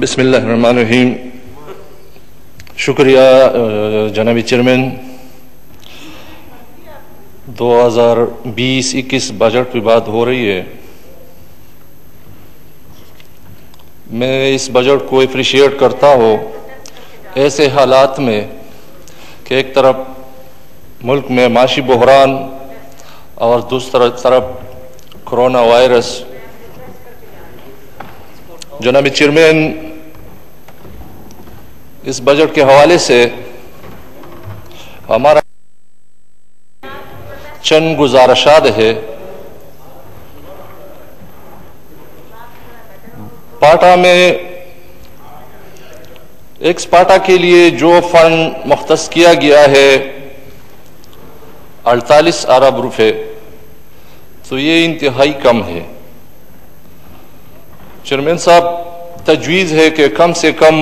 बिस्मिल्लाहिर्रहमानिर्रहीम शुक्रिया जनाबी chairman 2020-21 budget की बात हो रही है। मैं इस बजट को अप्रिशिएट करता हूँ। ऐसे हालात में कि एक तरफ़ मुल्क में माशी बहरान और दूसरी तरफ़ कोरोना वायरस। जनाबी चेयरमैन इस बजट के हवाले से हमारा चंद गुजारशात है। पाटा में एक्स पाटा के लिए जो फंड मुख्त किया गया है, अड़तालीस अरब रुपए तो ये इंतहाई कम है। चेयरमैन साहब, तजवीज़ है कि कम से कम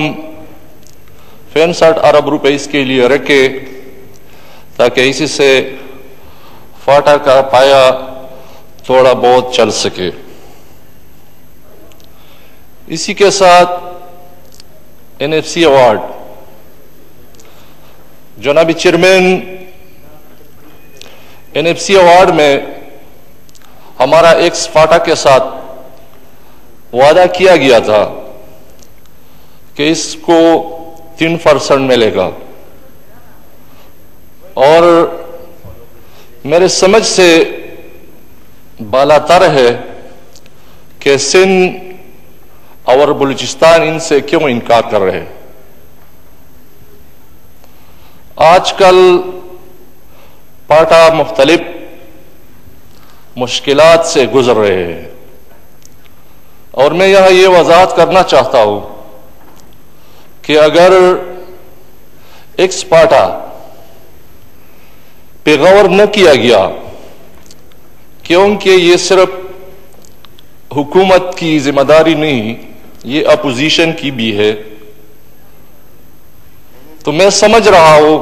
पैंसठ अरब रुपए इसके लिए रखे, ताकि इसी से फाटा का पाया थोड़ा बहुत चल सके। इसी के साथ एनएफसी अवार्ड जनाबी चेयरमैन एनएफसी अवार्ड में हमारा एक फाटा के साथ वादा किया गया था कि इसको तीन परसेंट मिलेगा। और मेरे समझ से बालातर है कि सिंध और बलूचिस्तान इनसे क्यों इनकार कर रहे आजकल पाटा मुख्तलिफ़ मुश्किल से गुजर रहे हैं। और मैं यहाँ ये वजाहत करना चाहता हूँ कि अगर एक्स पाटा पे गौर न किया गया, क्योंकि ये सिर्फ़ हुकूमत की ज़िम्मेदारी नहीं, ये अपोजिशन की भी है तो मैं समझ रहा हूँ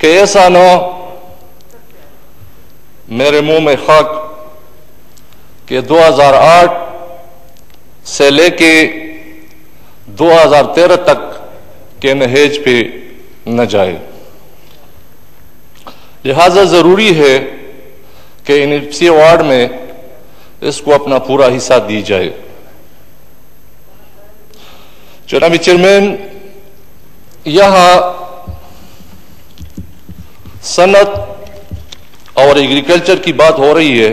कि ऐसा न मेरे मुँह में खाक कि 2008 से लेके 2013 तक के नहेज पे न जाए। लिहाजा ज़रूरी है कि एनएफसी अवार्ड में इसको अपना पूरा हिस्सा दी जाए। जनाबी चेयरमैन, यहाँ सनत और एग्रीकल्चर की बात हो रही है।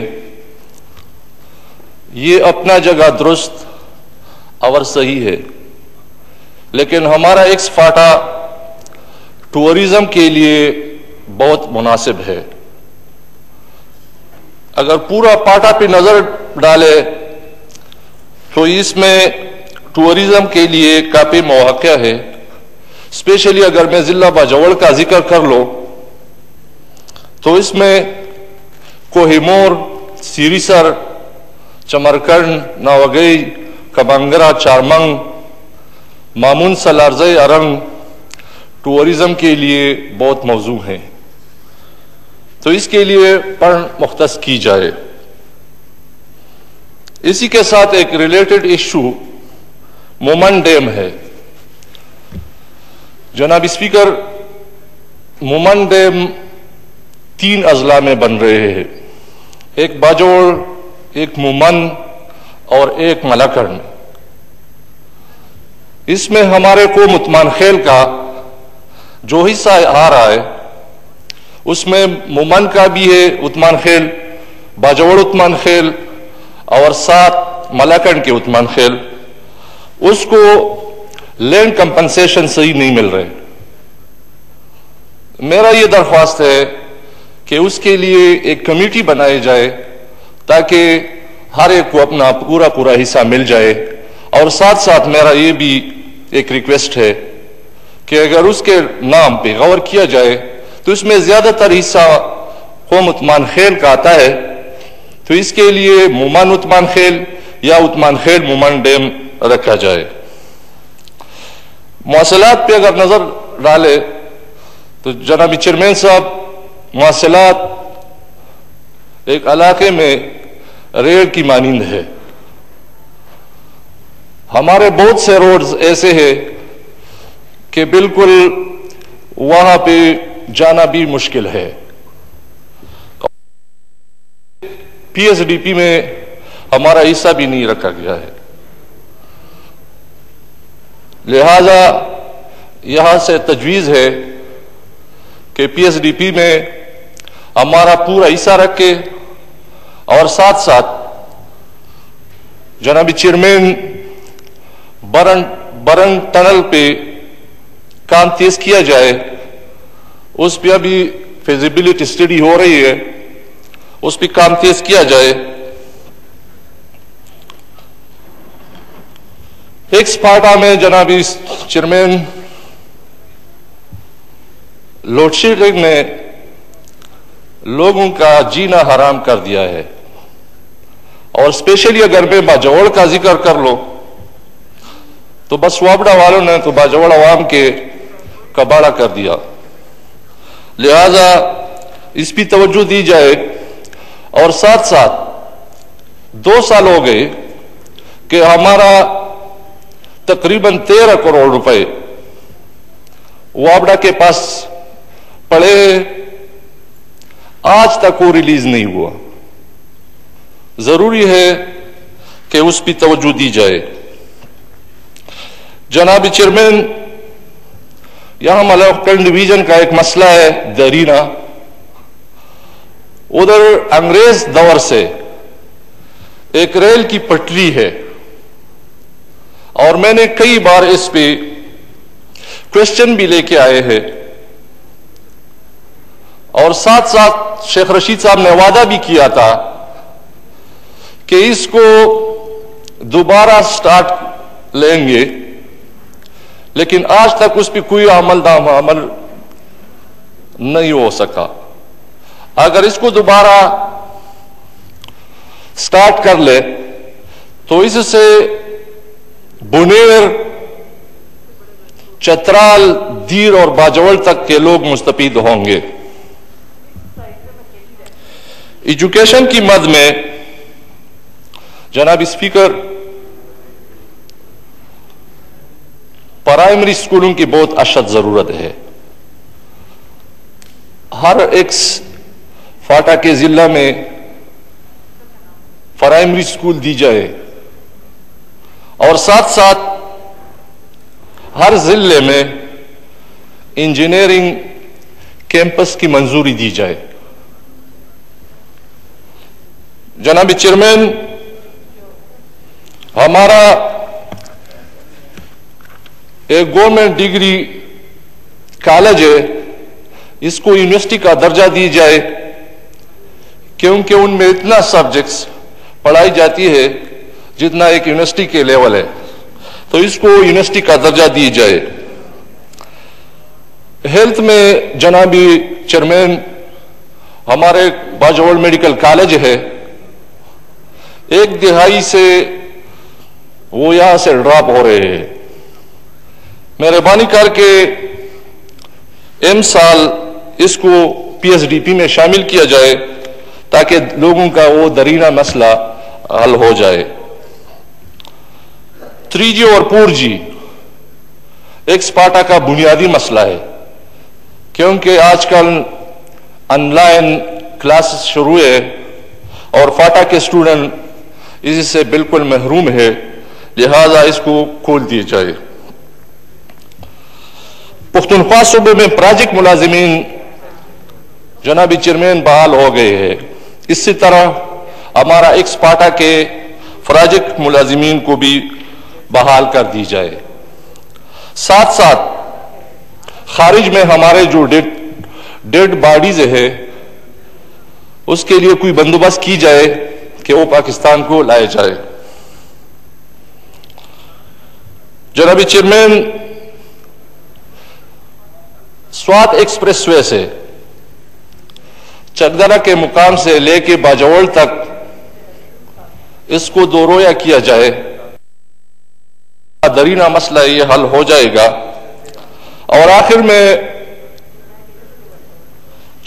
ये अपना जगह दुरुस्त और सही है। लेकिन हमारा एक्स फाटा टूरिज़्म के लिए बहुत मुनासिब है। अगर पूरा पाटा पे नज़र डाले तो इसमें टूरिज़्म के लिए काफ़ी मौका है। स्पेशली अगर मैं जिला बाजवड़ का ज़िक्र कर लो तो इसमें कोहिमोर, सीरीसर चमरकंड नावगई, कबंगरा, चारमंग मामून सलारज अरंग टूरिज़्म के लिए बहुत मौजू हैं। तो इसके लिए पण मुख्त की जाए। इसी के साथ एक रिलेटेड इशू मोमन डैम है। जनाब स्पीकर, मोमन डैम तीन अजला में बन रहे हैं। एक बाजोड़ एक मुमन और एक मलाकर्ण। इसमें हमारे को मुतमान खेल का जो हिस्सा आ रहा है, उसमें मुमन का भी है उत्मान खेल, बाजवड़ उत्मान खेल, और सात मलाकंड के उतमान खेल। उसको लैंड कंपनसेशन सही नहीं मिल रहे। मेरा यह दरख्वास्त है कि उसके लिए एक कमेटी बनाई जाए, ताकि हर एक को अपना पूरा पूरा हिस्सा मिल जाए। और साथ साथ मेरा ये भी एक रिक्वेस्ट है कि अगर उसके नाम पे गौर किया जाए तो इसमें ज़्यादातर हिस्सा होम उतमान खेल का आता है। तो इसके लिए मुमान उत्मान खेल या उत्मान खेल मुमान डैम रखा जाए। मौसलात पे अगर नज़र डाले तो जनाबी चेयरमैन साहब मौसलात एक इलाके में रेड की मानिंद है। हमारे बहुत से रोड्स ऐसे हैं कि बिल्कुल वहाँ पे जाना भी मुश्किल है। पीएसडीपी में हमारा हिस्सा भी नहीं रखा गया है। लिहाजा यहाँ से तजवीज है कि पीएसडीपी में हमारा पूरा हिस्सा रखे और साथ साथ जनाबी चेयरमैन बरन बरन टनल पे काम तेज किया जाए, उस पर अभी फिजिबिलिटी स्टडी हो रही है, उस पर काम तेज किया जाए। एक स्पार्टा में जनाबी चेयरमैन लोडशेडिंग ने लोगों का जीना हराम कर दिया है। और स्पेशली अगर मैं बाजौड़ का ज़िक्र कर लो तो बस वाबड़ा वालों ने तो बाजौड़ आवाम के कबाड़ा कर दिया। लिहाजा इस पर तवज्जो दी जाए और साथ साथ दो साल हो गए कि हमारा तकरीबन तेरह करोड़ रुपए वाबड़ा के पास पड़े। आज तक वो रिलीज़ नहीं हुआ। ज़रूरी है कि उस पर तवज्जो दी जाए। जनाब चेयरमैन, यहाँ मलकन डिवीज़न का एक मसला है, दरीना। उधर अंग्रेज़ दौर से एक रेल की पटरी है, और मैंने कई बार इस पे क्वेश्चन भी लेके आए हैं। और साथ साथ शेख रशीद साहब ने वादा भी किया था कि इसको दोबारा स्टार्ट लेंगे। लेकिन आज तक उस पर कोई अमल दाम, अमल नहीं हो सका। अगर इसको दोबारा स्टार्ट कर ले तो इससे बुनेर, चतराल, दीर और बाजवल तक के लोग मुस्तफीद होंगे। एजुकेशन की मद में, जनाब स्पीकर प्राइमरी स्कूलों की बहुत अशद ज़रूरत है। हर एक फाटा के जिला में प्राइमरी स्कूल दी जाए। और साथ साथ हर ज़िले में इंजीनियरिंग कैंपस की मंजूरी दी जाए। जनाबी चेयरमैन, हमारा एक गवर्नमेंट डिग्री कॉलेज है, इसको यूनिवर्सिटी का दर्जा दी जाए, क्योंकि उनमें इतना सब्जेक्ट्स पढ़ाई जाती है, जितना एक यूनिवर्सिटी के लेवल है। तो इसको यूनिवर्सिटी का दर्जा दी जाए। हेल्थ में जनाबी चेयरमैन हमारे बाजोल मेडिकल कॉलेज है। एक दिहाई से वो यहाँ से ड्रॉप हो रहे हैं। मेहरबानी करके एम साल इसको पीएसडीपी में शामिल किया जाए, ताकि लोगों का वो दरीना मसला हल हो जाए। थ्री जी और फोर जी एक स्पाटा का बुनियादी मसला है, क्योंकि आजकल ऑनलाइन क्लासेस शुरू है, और फाटा के स्टूडेंट इससे बिल्कुल महरूम है, लिहाजा इसको खोल दिए जाए। पुख्तनख्वा सूबे में प्रोजेक्ट मुलाजमीन जनाबी चेयरमैन बहाल हो गए हैं। इसी तरह हमारा एक स्पाटा के प्रोजेक्ट मुलाजमीन को भी बहाल कर दी जाए। साथ साथ खारिज में हमारे जो डेड डेड बॉडीज है, उसके लिए कोई बंदोबस्त की जाए कि वो पाकिस्तान को लाया जाए। जनाबी चेयरमैन स्वात एक्सप्रेसवे से चकदरा के मुकाम से लेके बाजौल तक इसको दोरोया किया जाए। दरीना मसला ये हल हो जाएगा। और आखिर में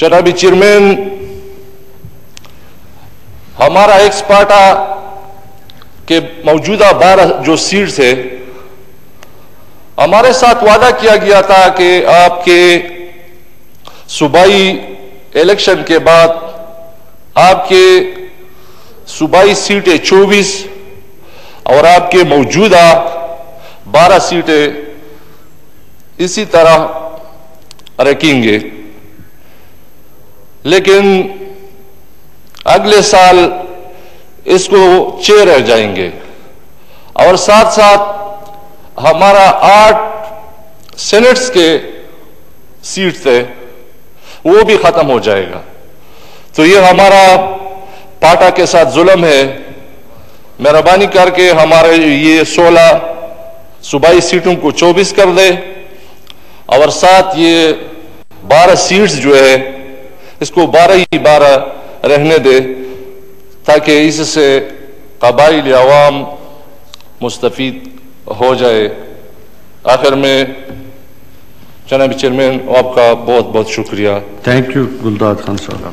जनाबी चेयरमैन, हमारा एक्सपार्टा के मौजूदा बारह जो सीट्स है हमारे साथ वादा किया गया था कि आपके सूबाई इलेक्शन के बाद आपके सूबाई सीटें 24 और आपके मौजूदा 12 सीटें इसी तरह रखेंगे। लेकिन अगले साल इसको छह रह जाएँगे। और साथ साथ हमारा आठ सेनेट्स के सीट थे, वो भी खत्म हो जाएगा। तो ये हमारा पाटा के साथ जुल्म है। मेहरबानी करके हमारे ये 16 सूबाई सीटों को 24 कर दे। और साथ ये 12 सीट्स जो है, इसको 12 ही 12 रहने दे, ताकि इससे कबाइल आवाम मुस्तफ़ हो जाए। आखिर में जनाब चेयरमैन आपका बहुत बहुत शुक्रिया। थैंक यू गुलदाद खान साहब।